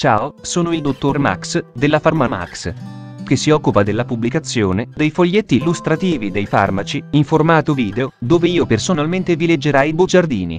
Ciao, sono il dottor Max, della PharmaMax, che si occupa della pubblicazione dei foglietti illustrativi dei farmaci, in formato video, dove io personalmente vi leggerai i bugiardini.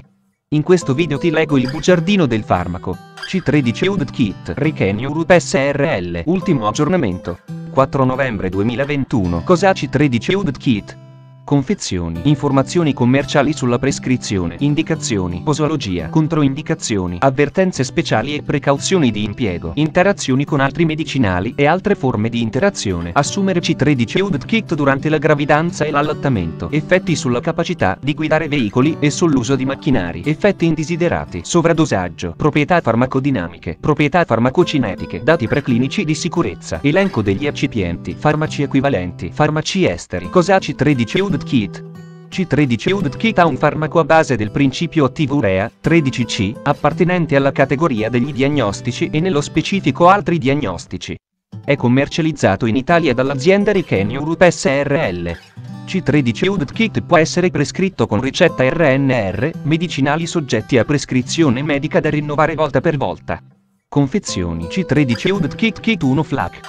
In questo video ti leggo il bugiardino del farmaco. C13 UD Kit Riken SRL Ultimo aggiornamento. 4 novembre 2021 Cos'ha C13 UD Kit? Confezioni, informazioni commerciali sulla prescrizione, indicazioni, posologia, controindicazioni, avvertenze speciali e precauzioni di impiego, interazioni con altri medicinali e altre forme di interazione. Assumere C13 UD Kit durante la gravidanza e l'allattamento. Effetti sulla capacità di guidare veicoli e sull'uso di macchinari. Effetti indesiderati. Sovradosaggio. Proprietà farmacodinamiche. Proprietà farmacocinetiche. Dati preclinici di sicurezza. Elenco degli eccipienti. Farmaci equivalenti. Farmaci esteri. Cosa C13 UD Kit. C13 UD Kit ha un farmaco a base del principio attivo urea, 13C, appartenente alla categoria degli diagnostici e nello specifico altri diagnostici. È commercializzato in Italia dall'azienda Riken Europe SRL. C13 UD Kit può essere prescritto con ricetta RNR, medicinali soggetti a prescrizione medica da rinnovare volta per volta. Confezioni C13 UD Kit Kit 1 FLAC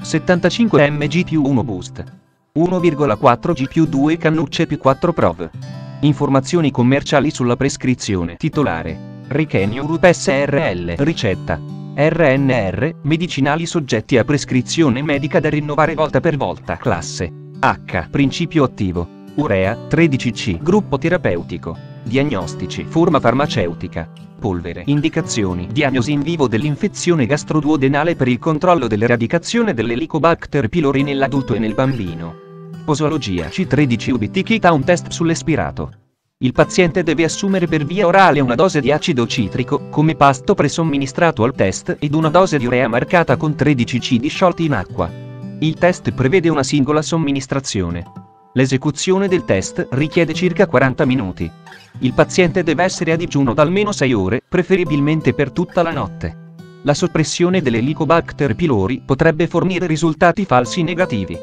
75 mg più 1 Boost 1,4 G più 2 cannucce più 4 prov. Informazioni commerciali sulla prescrizione. Titolare. Riken Europe SRL. Ricetta. RNR, medicinali soggetti a prescrizione medica da rinnovare volta per volta. Classe. H. Principio attivo. Urea, 13C. Gruppo terapeutico. Diagnostici. Forma farmaceutica. Polvere. Indicazioni. Diagnosi in vivo dell'infezione gastroduodenale per il controllo dell'eradicazione dell'Helicobacter pylori nell'adulto e nel bambino. Posologia C13 UBT Kit ha un test sull'espirato. Il paziente deve assumere per via orale una dose di acido citrico, come pasto presomministrato al test, ed una dose di urea marcata con 13C disciolti in acqua. Il test prevede una singola somministrazione. L'esecuzione del test richiede circa 40 minuti. Il paziente deve essere a digiuno da almeno 6 ore, preferibilmente per tutta la notte. La soppressione dell'Helicobacter pylori potrebbe fornire risultati falsi negativi.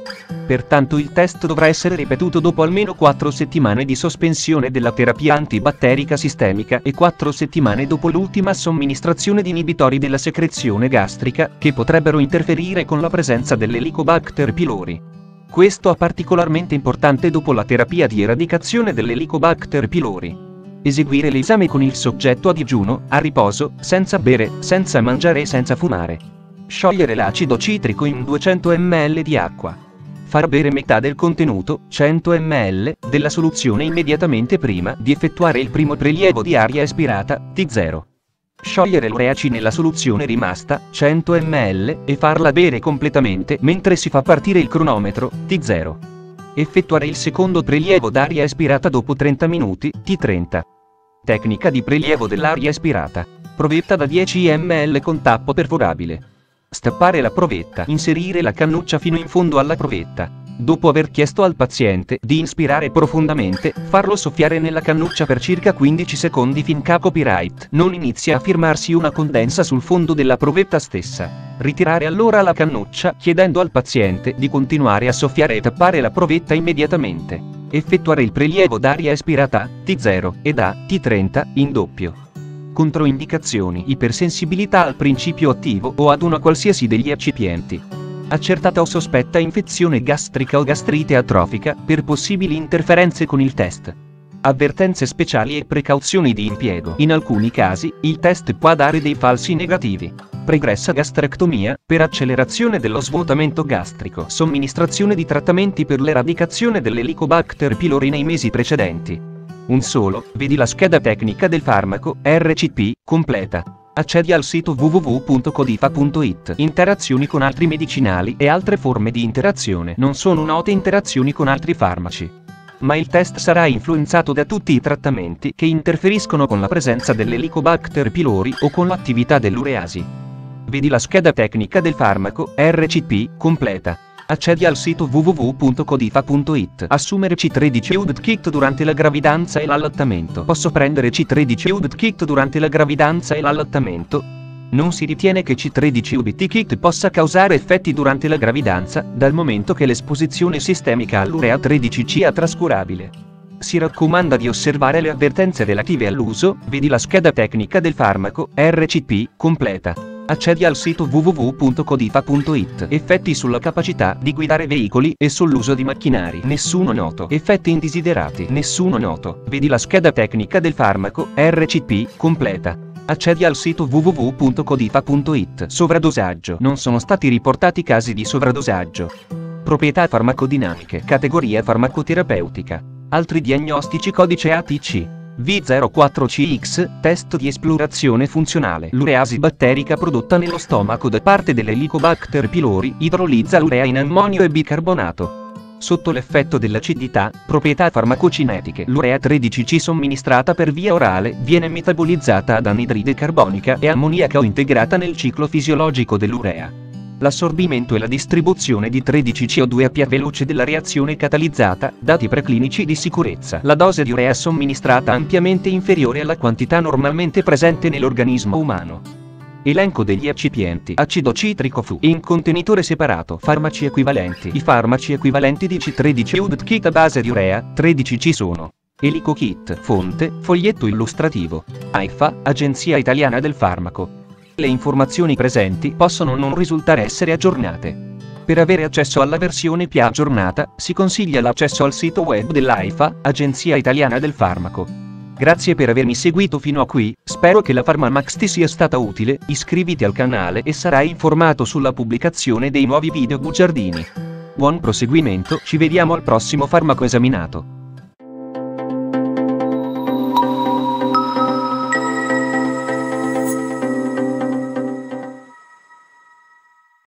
Pertanto il test dovrà essere ripetuto dopo almeno 4 settimane di sospensione della terapia antibatterica sistemica e 4 settimane dopo l'ultima somministrazione di inibitori della secrezione gastrica, che potrebbero interferire con la presenza dell'Helicobacter pylori. Questo è particolarmente importante dopo la terapia di eradicazione dell'Helicobacter pylori. Eseguire l'esame con il soggetto a digiuno, a riposo, senza bere, senza mangiare e senza fumare. Sciogliere l'acido citrico in 200 ml di acqua. Far bere metà del contenuto, 100 ml, della soluzione immediatamente prima di effettuare il primo prelievo di aria espirata, T0. Sciogliere l'ureaci nella soluzione rimasta, 100 ml, e farla bere completamente mentre si fa partire il cronometro, T0. Effettuare il secondo prelievo d'aria espirata dopo 30 minuti, T30. Tecnica di prelievo dell'aria espirata. Provetta da 10 ml con tappo perforabile. Stappare la provetta. Inserire la cannuccia fino in fondo alla provetta. Dopo aver chiesto al paziente di inspirare profondamente, farlo soffiare nella cannuccia per circa 15 secondi finché copyright non inizia a firmarsi una condensa sul fondo della provetta stessa. Ritirare allora la cannuccia chiedendo al paziente di continuare a soffiare e tappare la provetta immediatamente. Effettuare il prelievo d'aria espirata T0 ed A T30 in doppio. Controindicazioni ipersensibilità al principio attivo o ad una qualsiasi degli eccipienti accertata o sospetta infezione gastrica o gastrite atrofica, per possibili interferenze con il test. Avvertenze speciali e precauzioni di impiego. In alcuni casi, il test può dare dei falsi negativi. Pregressa gastrectomia, per accelerazione dello svuotamento gastrico. Somministrazione di trattamenti per l'eradicazione dell'Helicobacter pylori nei mesi precedenti. Un solo, vedi la scheda tecnica del farmaco, RCP, completa. Accedi al sito www.codifa.it. Interazioni con altri medicinali e altre forme di interazione non sono note interazioni con altri farmaci. Ma il test sarà influenzato da tutti i trattamenti che interferiscono con la presenza dell'Helicobacter pylori o con l'attività dell'ureasi. Vedi la scheda tecnica del farmaco RCP completa. Accedi al sito www.codifa.it. Assumere C13 UD Kit durante la gravidanza e l'allattamento. Posso prendere C13 UD Kit durante la gravidanza e l'allattamento? Non si ritiene che C13 UBT kit possa causare effetti durante la gravidanza, dal momento che l'esposizione sistemica all'urea 13C è trascurabile. Si raccomanda di osservare le avvertenze relative all'uso, vedi la scheda tecnica del farmaco, RCP, completa. Accedi al sito www.codifa.it. Effetti sulla capacità di guidare veicoli e sull'uso di macchinari. Nessuno noto. Effetti indesiderati. Nessuno noto. Vedi la scheda tecnica del farmaco, RCP, completa. Accedi al sito www.codifa.it. Sovradosaggio. Non sono stati riportati casi di sovradosaggio. Proprietà farmacodinamiche. Categoria farmacoterapeutica. Altri diagnostici codice ATC. V04CX, test di esplorazione funzionale. L'ureasi batterica prodotta nello stomaco da parte dell'Helicobacter pylori idrolizza l'urea in ammonio e bicarbonato. Sotto l'effetto dell'acidità, proprietà farmacocinetiche, l'urea 13C somministrata per via orale viene metabolizzata ad anidride carbonica e ammoniaca o integrata nel ciclo fisiologico dell'urea. L'assorbimento e la distribuzione di 13CO2 a più veloce della reazione catalizzata, dati preclinici di sicurezza. La dose di urea somministrata ampiamente inferiore alla quantità normalmente presente nell'organismo umano. Elenco degli eccipienti. Acido citrico fu. In contenitore separato. Farmaci equivalenti. I farmaci equivalenti di C13 UD kit a base di urea, 13C sono. Elico Kit. Fonte, foglietto illustrativo. AIFA, Agenzia Italiana del Farmaco. Le informazioni presenti possono non risultare essere aggiornate. Per avere accesso alla versione più aggiornata, si consiglia l'accesso al sito web dell'AIFA, Agenzia Italiana del Farmaco. Grazie per avermi seguito fino a qui, spero che la PharmaMax ti sia stata utile, iscriviti al canale e sarai informato sulla pubblicazione dei nuovi video bugiardini. Buon proseguimento, ci vediamo al prossimo farmaco esaminato.